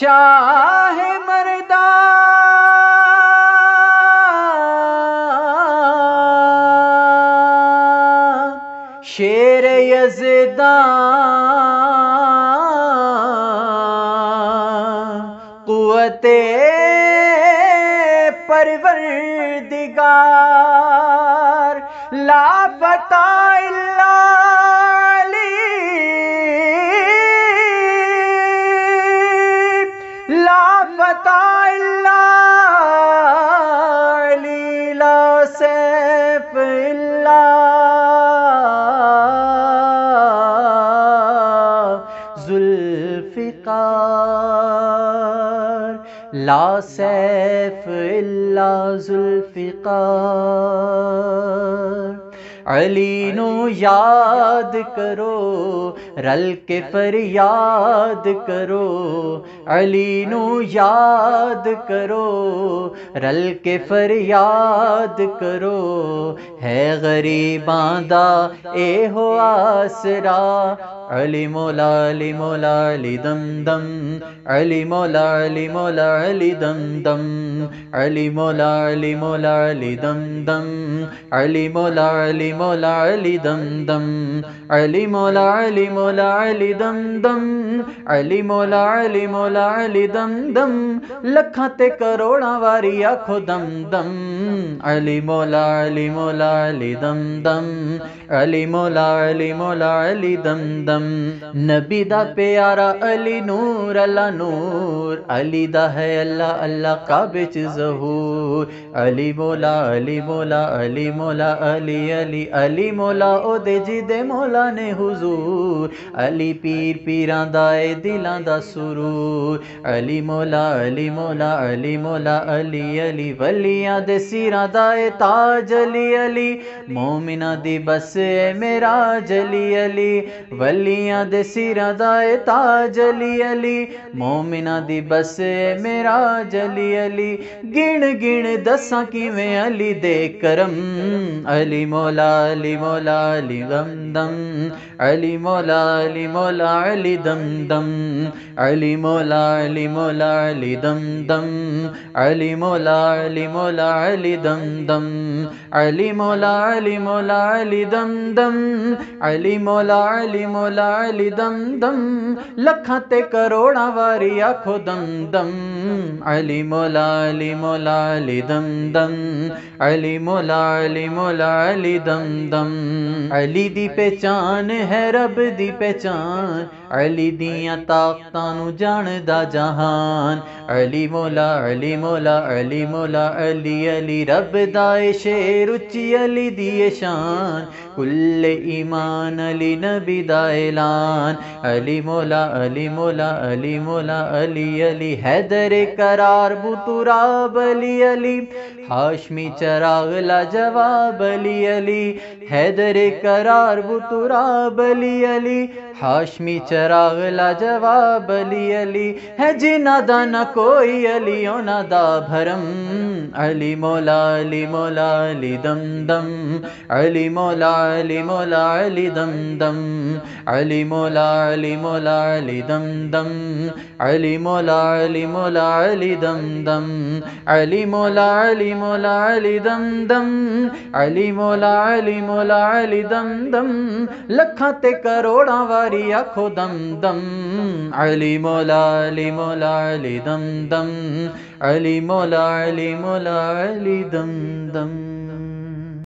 शाह मरदा। शेर यजदा। कुवते परवरदिगार लापता लापता लीला सैफ इल्ला। जुल्फिकार ला सैफ इल्ला जुल्फिकार। अली नो याद करो, रल के फरियाद करो, अली नो याद करो, रल के फरियाद करो, है गरीबांदा ए हो आसरा अली मौला अली मौला अली दम दम अली मौला अली मौला अली दम दम अली मौला अली मौला अली दम दम अली मौला अली मौला अली दम दम अली मौला अली मौला अली दम दम अली मौला अली मौला अली दम दम लखां ते करोड़ां वारी आखो दम दम अली मौला अली मौला अली दम दम अली मौला अली मौला अली दम दम। नबी दा प्यारा अली नूर, अल्लाह नूर। अली दा है अल्लाह अल्लाह काबे च जहूर। अली मोला अली मोला अली मोला, अली अली अली मौला, ओदे जिदे मौला ने हुजूर। अली पीर पीरां दा ए दिलां दा सुरूर। अली मोला अली मोला अली मोला, अली अली, वलियाँ दे सिरां दा ए ताज अली अली। मोमिना दी बस मेरा जली अली वलियाँ दे सिरां दा ए ताज अली अली मोमिना दी बस ए मेरा जली अली गिण गिण दसां किवें अली दे करम अली मौला अली मौला अली दम दम अली मौला अली मौला अली दम दम अली मौला अली मौला अली दम दम अली मौला अली मौला अली दम दम अली मौला अली मौला अली दम दम अली मौला अली दम दम लखां ते करोड़ां वारी आखो दम दम अली मौला अली मौला, अली दम दम अली मौला अली मौला, अली दम दम अली दी पहचान है रब दी पहचान। अली दियाँ ताकतां नु जानदा जहान। अली मौला अली मौला अली मौला, अली अली रब दा शेर उच्ची अली दी शान। कुल्ले ईमान अली नबी दा ऐलान अली मौला अली मौला अली मौला, अली अली। हैदर करार, बुतुराब, अली अली। हाशमी चराग ला जवाब अली अली। हैदर करार, बुतुराब, अली अली। हाशमी चराग ला जवाब अली अली। है जिना दा न कोई अली ओना दा भरम। अली मौला अली मौला, अली दम दम अली मौला अली मौला, अली दम दम अली मौला अली मौला अली दम दम अली मौला अली मौला अली दम दम अली मौला अली मौला अली दम दम अली मौला अली मौला अली दम दम लखां ते करोड़ां वारी आखो दम दम अली मौला अली मौला अली दम दम अली मौला अली मौला अली दम दम